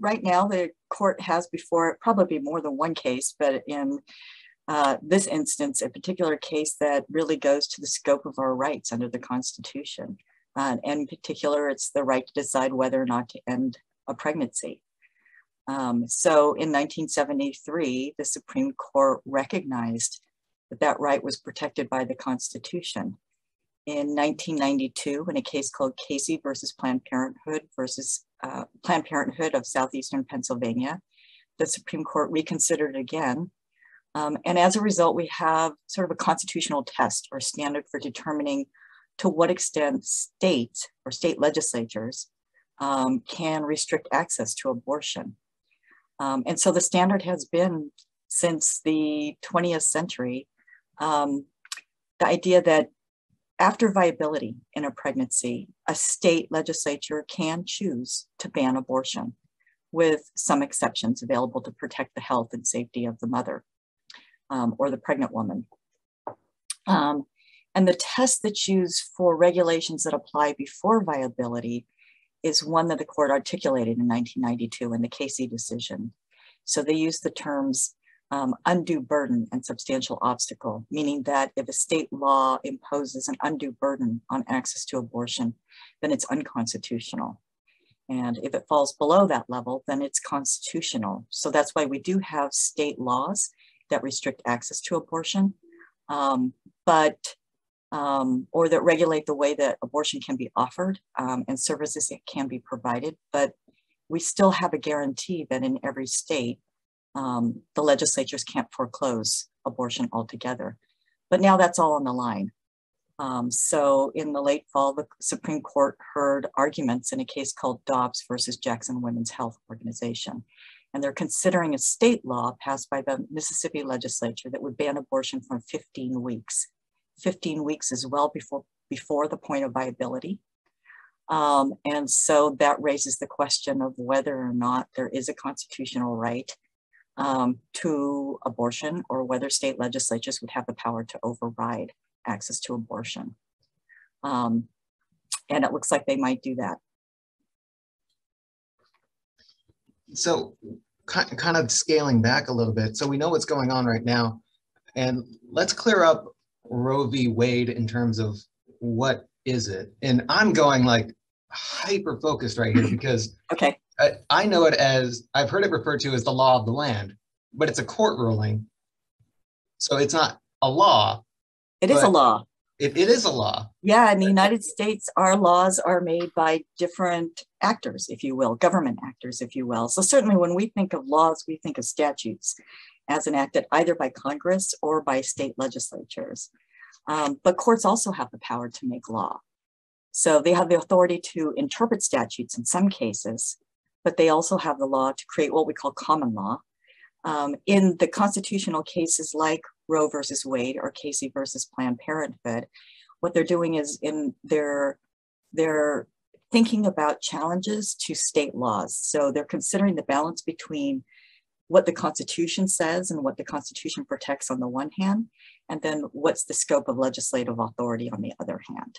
right now, the court has before it probably more than one case, but in uh, this instance, a particular case that really goes to the scope of our rights under the Constitution. Uh, and in particular, it's the right to decide whether or not to end a pregnancy. Um, so in 1973, the Supreme Court recognized that that right was protected by the Constitution. In 1992, in a case called Casey versus Planned Parenthood versus uh, Planned Parenthood of Southeastern Pennsylvania, the Supreme Court reconsidered again. Um, and as a result, we have sort of a constitutional test or standard for determining to what extent states or state legislatures um, can restrict access to abortion. Um, and so the standard has been since the 20th century. Um, the idea that after viability in a pregnancy, a state legislature can choose to ban abortion with some exceptions available to protect the health and safety of the mother um, or the pregnant woman. Um, and the test that's used for regulations that apply before viability is one that the court articulated in 1992 in the Casey decision. So they use the terms um, undue burden and substantial obstacle, meaning that if a state law imposes an undue burden on access to abortion, then it's unconstitutional. And if it falls below that level, then it's constitutional. So that's why we do have state laws that restrict access to abortion, um, but um, or that regulate the way that abortion can be offered um, and services that can be provided. But we still have a guarantee that in every state, um, the legislatures can't foreclose abortion altogether. But now that's all on the line. Um, so in the late fall, the Supreme Court heard arguments in a case called Dobbs versus Jackson Women's Health Organization and they're considering a state law passed by the Mississippi legislature that would ban abortion from 15 weeks. 15 weeks is well before, before the point of viability. Um, and so that raises the question of whether or not there is a constitutional right um, to abortion or whether state legislatures would have the power to override access to abortion. Um, and it looks like they might do that. so kind of scaling back a little bit. So we know what's going on right now, and let's clear up Roe v. Wade in terms of what is it. And I'm going like hyper focused right here because okay, I, I know it as I've heard it referred to as the law of the land, but it's a court ruling, so it's not a law. It is a law. It, it is a law. Yeah, in the United States, our laws are made by different actors, if you will, government actors, if you will. So certainly when we think of laws, we think of statutes as enacted either by Congress or by state legislatures. Um, but courts also have the power to make law. So they have the authority to interpret statutes in some cases, but they also have the law to create what we call common law. Um, in the constitutional cases like Roe versus Wade or Casey versus Planned Parenthood, what they're doing is in their they're thinking about challenges to state laws. So they're considering the balance between what the Constitution says and what the Constitution protects on the one hand, and then what's the scope of legislative authority on the other hand.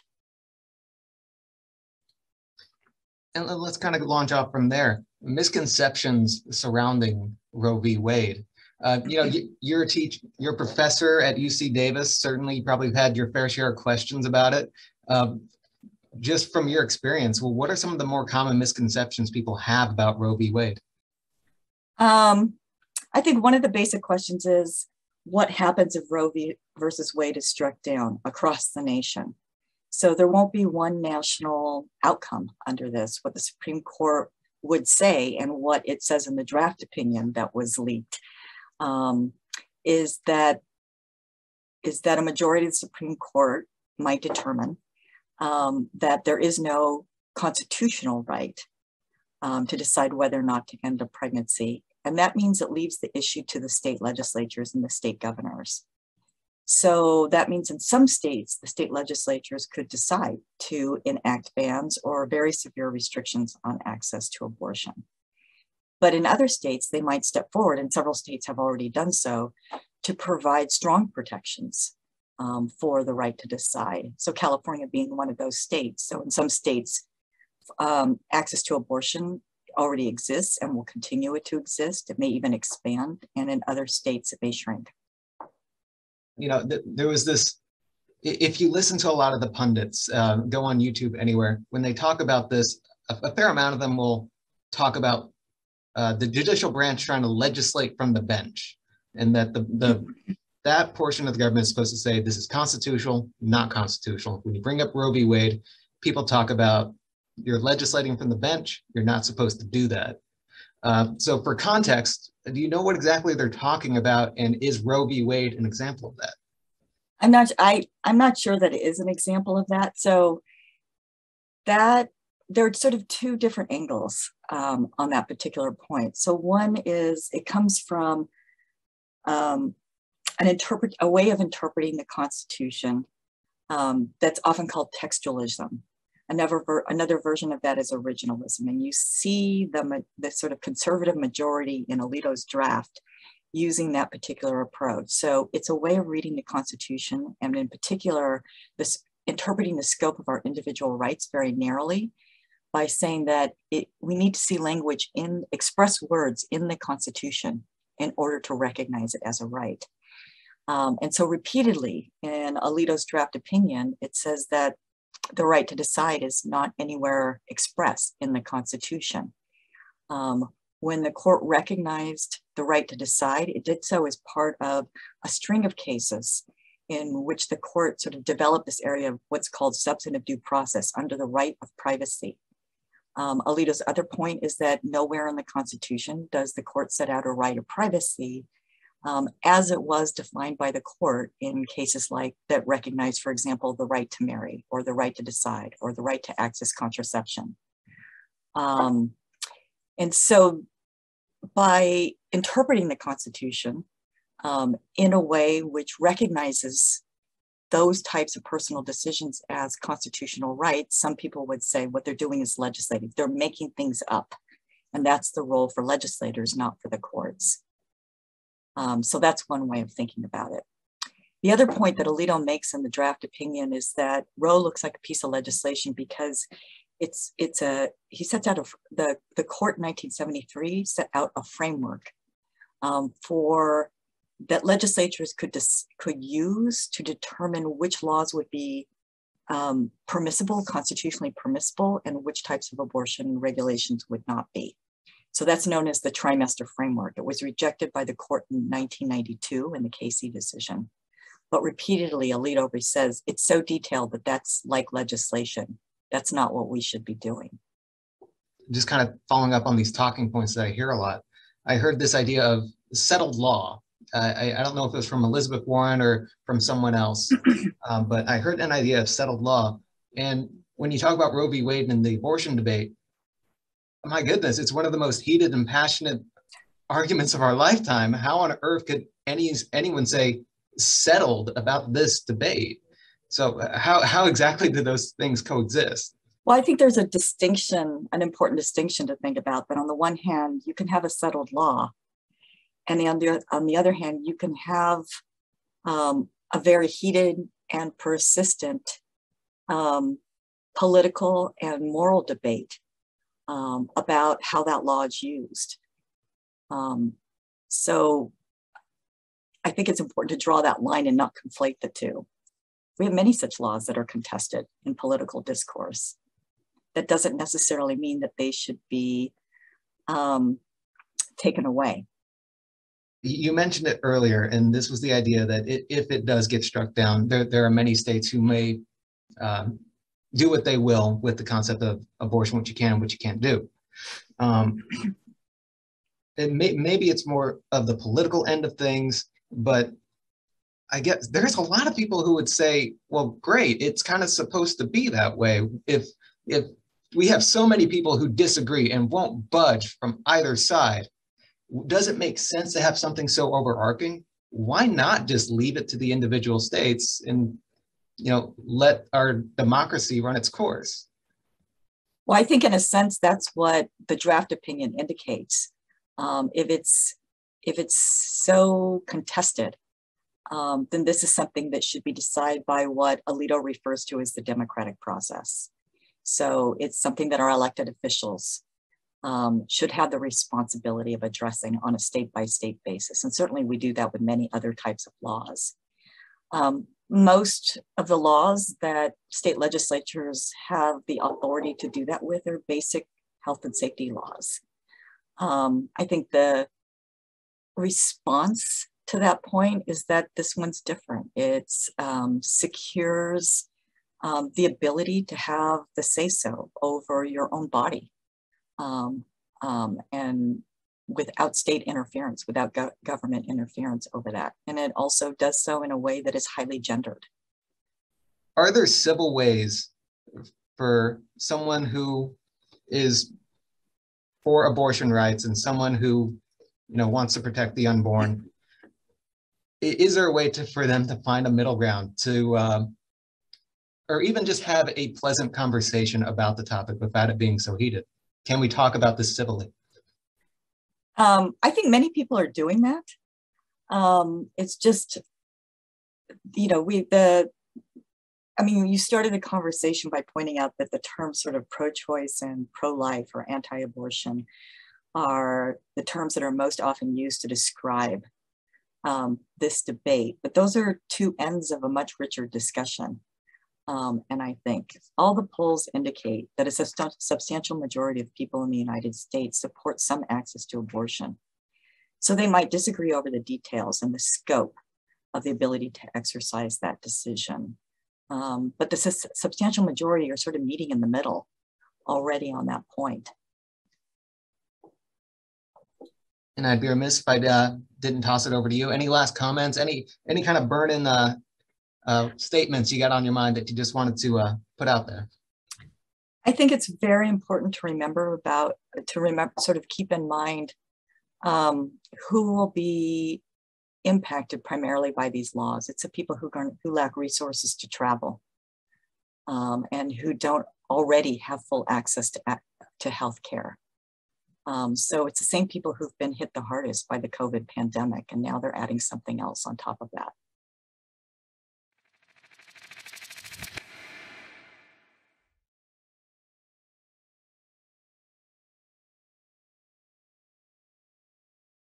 And let's kind of launch off from there. Misconceptions surrounding Roe v. Wade. Uh, you know, you're a teach, you're a professor at UC Davis. Certainly, you probably had your fair share of questions about it. Um, just from your experience, well, what are some of the more common misconceptions people have about Roe v. Wade? Um, I think one of the basic questions is what happens if Roe v. versus Wade is struck down across the nation? So there won't be one national outcome under this. What the Supreme Court would say and what it says in the draft opinion that was leaked um, is that is that a majority of the Supreme Court might determine um, that there is no constitutional right um, to decide whether or not to end a pregnancy. And that means it leaves the issue to the state legislatures and the state governors. So that means in some states, the state legislatures could decide to enact bans or very severe restrictions on access to abortion. But in other states, they might step forward, and several states have already done so, to provide strong protections um, for the right to decide. So California being one of those states. So in some states, um, access to abortion already exists and will continue it to exist. It may even expand, and in other states, it may shrink. You know, th- there was this. If you listen to a lot of the pundits, uh, go on YouTube anywhere, when they talk about this, a, a fair amount of them will talk about uh, the judicial branch trying to legislate from the bench, and that the the that portion of the government is supposed to say this is constitutional, not constitutional. When you bring up Roe v. Wade, people talk about you're legislating from the bench. You're not supposed to do that. Uh, so, for context, do you know what exactly they're talking about, and is Roe v. Wade an example of that? I'm not. I I'm not sure that it is an example of that. So that there are sort of two different angles um, on that particular point. So one is it comes from um, an interpret a way of interpreting the Constitution um, that's often called textualism. Another ver another version of that is originalism, and you see the the sort of conservative majority in Alito's draft using that particular approach. So it's a way of reading the Constitution, and in particular, this interpreting the scope of our individual rights very narrowly by saying that it, we need to see language in express words in the Constitution in order to recognize it as a right. Um, and so repeatedly in Alito's draft opinion, it says that the right to decide is not anywhere expressed in the Constitution. Um, when the court recognized the right to decide, it did so as part of a string of cases in which the court sort of developed this area of what's called substantive due process under the right of privacy. Um, Alito's other point is that nowhere in the Constitution does the court set out a right of privacy um, as it was defined by the court in cases like that recognize, for example, the right to marry or the right to decide or the right to access contraception. Um, and so by interpreting the Constitution um, in a way which recognizes those types of personal decisions as constitutional rights, some people would say what they're doing is legislative. They're making things up. And that's the role for legislators, not for the courts. Um, so that's one way of thinking about it. The other point that Alito makes in the draft opinion is that Roe looks like a piece of legislation because it's it's a he sets out a, the the court in 1973 set out a framework um, for that legislatures could dis, could use to determine which laws would be um, permissible, constitutionally permissible, and which types of abortion regulations would not be. So that's known as the trimester framework. It was rejected by the court in 1992 in the Casey decision. But repeatedly, Alito says it's so detailed that that's like legislation. That's not what we should be doing. Just kind of following up on these talking points that I hear a lot. I heard this idea of settled law I, I don't know if it was from Elizabeth Warren or from someone else, um, but I heard an idea of settled law. And when you talk about Roe v. Wade and the abortion debate, my goodness, it's one of the most heated and passionate arguments of our lifetime. How on earth could any anyone say settled about this debate? So how how exactly do those things coexist? Well, I think there's a distinction, an important distinction to think about. That on the one hand, you can have a settled law and on the, on the other hand, you can have um, a very heated and persistent um, political and moral debate um, about how that law is used. Um, so I think it's important to draw that line and not conflate the two. We have many such laws that are contested in political discourse. That doesn't necessarily mean that they should be um, taken away you mentioned it earlier, and this was the idea that it, if it does get struck down, there, there are many states who may um, do what they will with the concept of abortion, what you can and what you can't do. Um, it may, maybe it's more of the political end of things, but I guess there's a lot of people who would say, well, great, it's kind of supposed to be that way. If if we have so many people who disagree and won't budge from either side, does it make sense to have something so overarching? Why not just leave it to the individual states and you know let our democracy run its course? Well, I think in a sense that's what the draft opinion indicates. Um, if it's if it's so contested, um, then this is something that should be decided by what Alito refers to as the democratic process. So it's something that our elected officials um, should have the responsibility of addressing on a state by state basis. And certainly we do that with many other types of laws. Um, most of the laws that state legislatures have the authority to do that with are basic health and safety laws. Um, I think the response to that point is that this one's different. It um, secures um, the ability to have the say so over your own body um, um, and without state interference, without go government interference over that. And it also does so in a way that is highly gendered. Are there civil ways for someone who is for abortion rights and someone who you know wants to protect the unborn is there a way to for them to find a middle ground to uh, or even just have a pleasant conversation about the topic without it being so heated can we talk about this civilly um, i think many people are doing that um, it's just you know we the I mean, you started the conversation by pointing out that the terms sort of pro choice and pro life or anti abortion are the terms that are most often used to describe um, this debate. But those are two ends of a much richer discussion. Um, and I think all the polls indicate that a sub substantial majority of people in the United States support some access to abortion. So they might disagree over the details and the scope of the ability to exercise that decision. Um, but the su substantial majority are sort of meeting in the middle already on that point. and I'd be remiss if I uh, didn't toss it over to you. Any last comments? Any any kind of burning uh, uh, statements you got on your mind that you just wanted to uh, put out there? I think it's very important to remember about to remember sort of keep in mind um, who will be impacted primarily by these laws. It's the people who who lack resources to travel um, and who don't already have full access to to health care. Um, so it's the same people who've been hit the hardest by the COVID pandemic, and now they're adding something else on top of that.